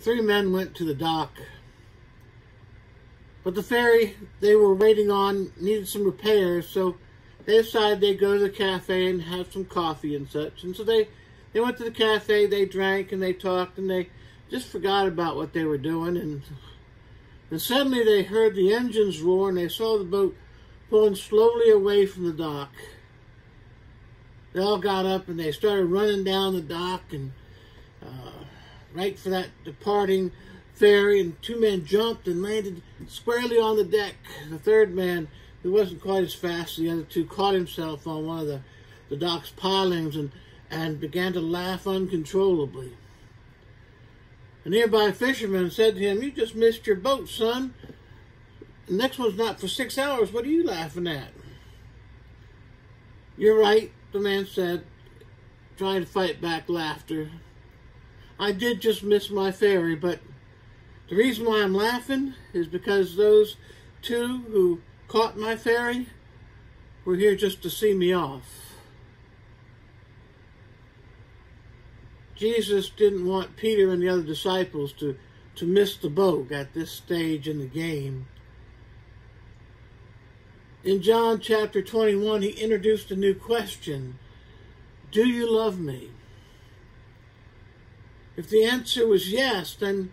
three men went to the dock. But the ferry they were waiting on needed some repairs, so they decided they'd go to the cafe and have some coffee and such. And so they, they went to the cafe, they drank and they talked and they just forgot about what they were doing. And, and suddenly they heard the engines roar and they saw the boat pulling slowly away from the dock. They all got up and they started running down the dock and right for that departing ferry. And two men jumped and landed squarely on the deck. The third man, who wasn't quite as fast as the other two, caught himself on one of the, the dock's pilings and, and began to laugh uncontrollably. A nearby fisherman said to him, You just missed your boat, son. The next one's not for six hours. What are you laughing at? You're right, the man said, trying to fight back laughter. I did just miss my ferry, but the reason why I'm laughing is because those two who caught my ferry were here just to see me off. Jesus didn't want Peter and the other disciples to, to miss the boat at this stage in the game. In John chapter 21, he introduced a new question Do you love me? If the answer was yes, then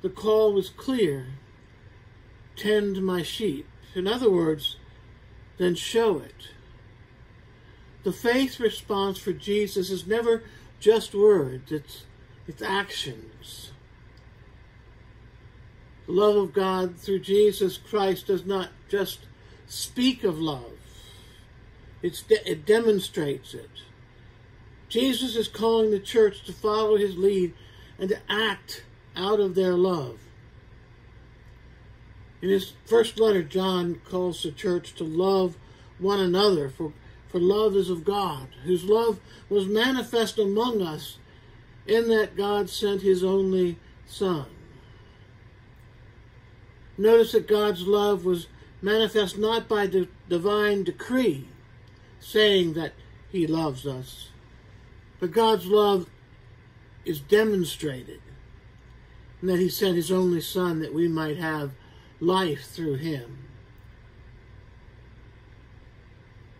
the call was clear Tend my sheep. In other words, then show it. The faith response for Jesus is never just words, it's, it's actions. The love of God through Jesus Christ does not just speak of love, it's de it demonstrates it. Jesus is calling the church to follow his lead and to act out of their love. In his first letter, John calls the church to love one another, for, for love is of God, whose love was manifest among us in that God sent his only Son. Notice that God's love was manifest not by the divine decree, saying that he loves us, but God's love is demonstrated, and that he sent his only Son that we might have life through him.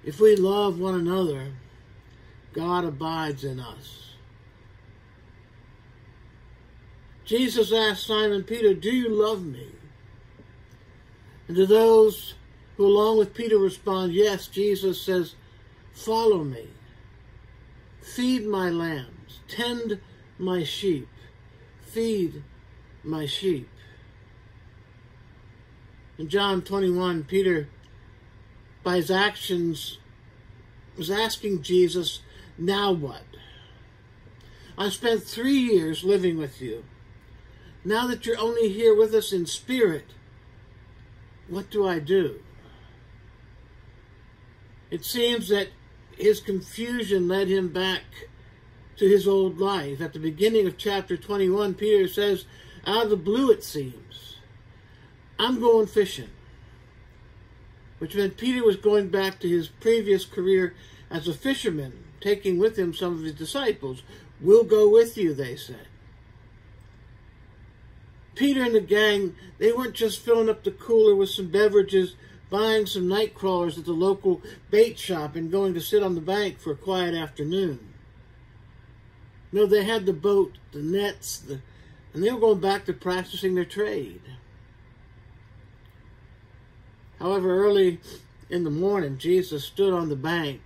If we love one another, God abides in us. Jesus asked Simon Peter, Do you love me? And to those who, along with Peter, respond, Yes, Jesus says, Follow me. Feed my lambs. Tend my sheep. Feed my sheep. In John 21, Peter, by his actions, was asking Jesus, Now what? I spent three years living with you. Now that you're only here with us in spirit, what do I do? It seems that his confusion led him back to his old life. At the beginning of chapter 21, Peter says, out of the blue it seems, I'm going fishing. Which meant Peter was going back to his previous career as a fisherman, taking with him some of his disciples. We'll go with you, they said. Peter and the gang, they weren't just filling up the cooler with some beverages, buying some night crawlers at the local bait shop, and going to sit on the bank for a quiet afternoon. No, they had the boat, the nets, the, and they were going back to practicing their trade. However, early in the morning, Jesus stood on the bank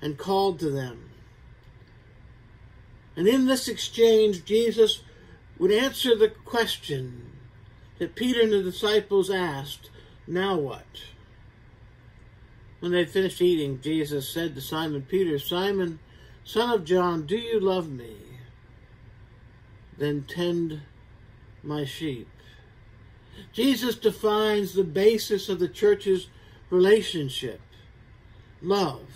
and called to them. And in this exchange, Jesus would answer the question that Peter and the disciples asked, Now what? When they finished eating, Jesus said to Simon Peter, Simon, son of John, do you love me? Then tend my sheep. Jesus defines the basis of the church's relationship love.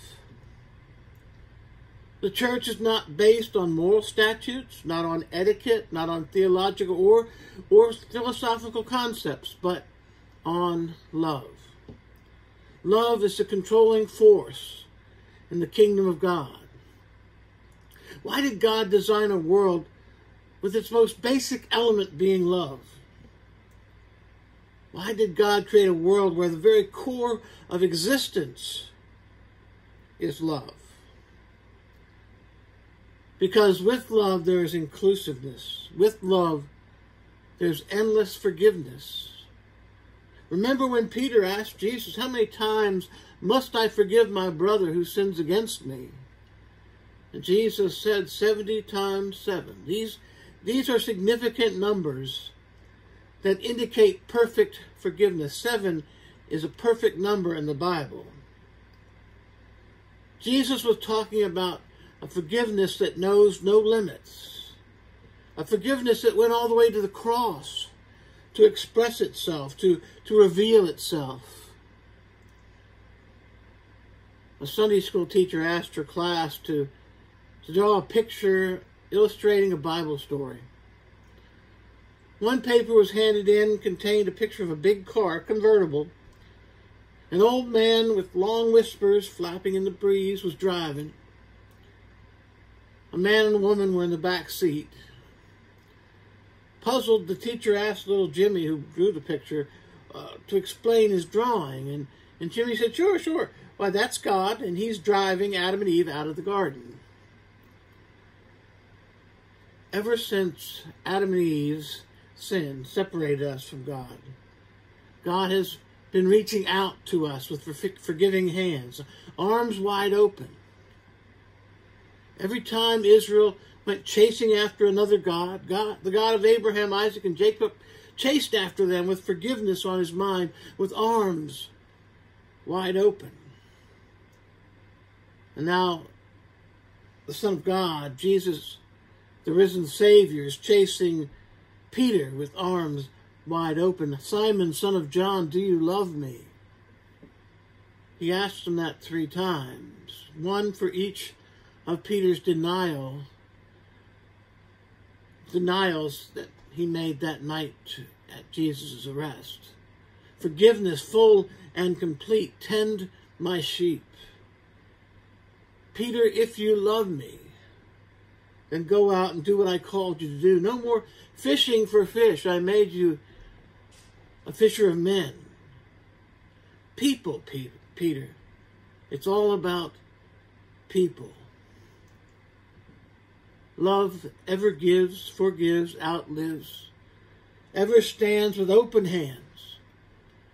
The church is not based on moral statutes, not on etiquette, not on theological or, or philosophical concepts, but on love. Love is the controlling force in the kingdom of God. Why did God design a world with its most basic element being love. Why did God create a world where the very core of existence is love? Because with love there is inclusiveness. With love there's endless forgiveness. Remember when Peter asked Jesus, How many times must I forgive my brother who sins against me? Jesus said 70 times 7. These, these are significant numbers that indicate perfect forgiveness. 7 is a perfect number in the Bible. Jesus was talking about a forgiveness that knows no limits, a forgiveness that went all the way to the cross to express itself, to, to reveal itself. A Sunday school teacher asked her class to, to draw a picture illustrating a Bible story. One paper was handed in, contained a picture of a big car, convertible. An old man with long whiskers flapping in the breeze was driving. A man and a woman were in the back seat. Puzzled, the teacher asked little Jimmy, who drew the picture, uh, to explain his drawing. And, and Jimmy said, Sure, sure. Why, that's God, and he's driving Adam and Eve out of the garden. Ever since Adam and Eve's sin separated us from God, God has been reaching out to us with forgiving hands, arms wide open. Every time Israel went chasing after another God, God, the God of Abraham, Isaac, and Jacob, chased after them with forgiveness on his mind, with arms wide open. And now, the Son of God, Jesus, the risen Savior, is chasing Peter with arms wide open. Simon, son of John, do you love me? He asked him that three times, one for each of Peter's denial denials that he made that night at Jesus' arrest. Forgiveness full and complete. Tend my sheep. Peter, if you love me, then go out and do what I called you to do. No more fishing for fish. I made you a fisher of men. People, Peter. It's all about people. Love ever gives, forgives, outlives, ever stands with open hands.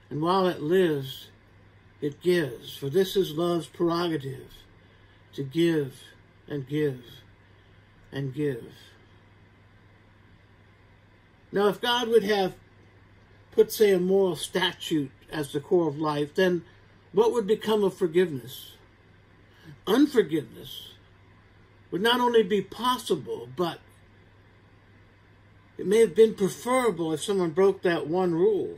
And while it lives, it gives. For this is love's prerogative to give and give and give. Now, if God would have put, say, a moral statute as the core of life, then what would become of forgiveness? Unforgiveness would not only be possible, but it may have been preferable if someone broke that one rule.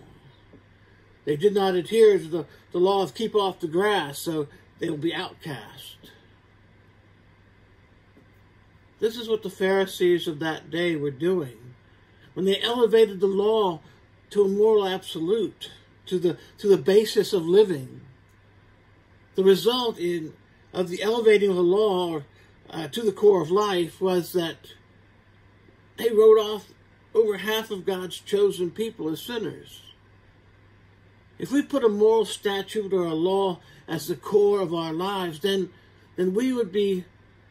They did not adhere to the, the law of keep off the grass, so they will be outcast. This is what the Pharisees of that day were doing when they elevated the law to a moral absolute, to the, to the basis of living. The result in, of the elevating of the law uh, to the core of life was that they wrote off over half of God's chosen people as sinners. If we put a moral statute or a law as the core of our lives, then, then we would be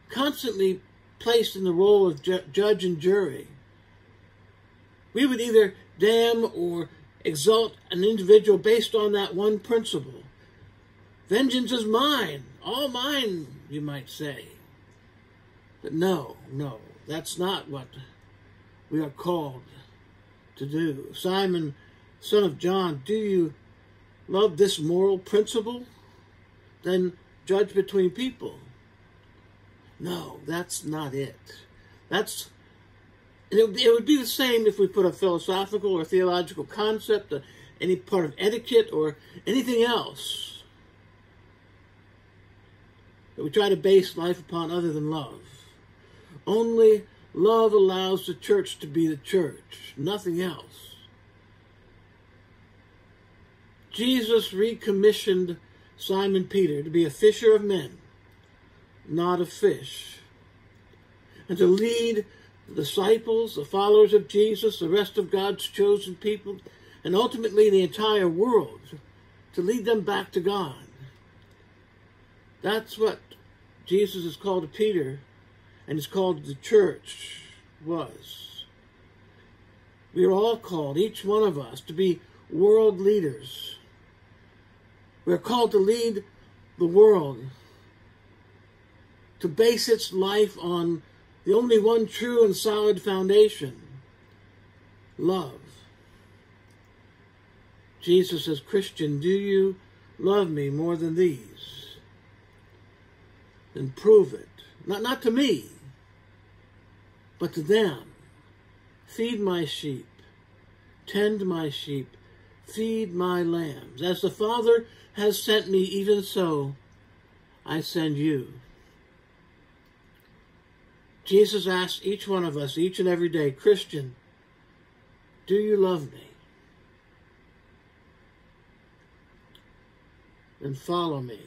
constantly placed in the role of ju judge and jury. We would either damn or exalt an individual based on that one principle. Vengeance is mine, all mine, you might say. But no, no, that's not what we are called to do. Simon, son of John, do you love this moral principle? Then judge between people. No, that's not it. That's it, it would be the same if we put a philosophical or theological concept, uh, any part of etiquette or anything else that we try to base life upon other than love. Only love allows the church to be the church, nothing else. Jesus recommissioned Simon Peter to be a fisher of men, not of fish, and to lead the disciples, the followers of Jesus, the rest of God's chosen people, and ultimately the entire world to lead them back to God. That's what Jesus is called Peter and is called the church was. We are all called, each one of us, to be world leaders. We're called to lead the world, to base its life on the only one true and solid foundation love. Jesus says, Christian, do you love me more than these? Then prove it. Not, not to me, but to them. Feed my sheep, tend my sheep, feed my lambs. As the Father has sent me, even so I send you. Jesus asks each one of us, each and every day, Christian, do you love me? And follow me.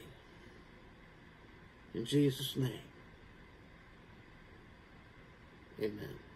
In Jesus' name. Amen.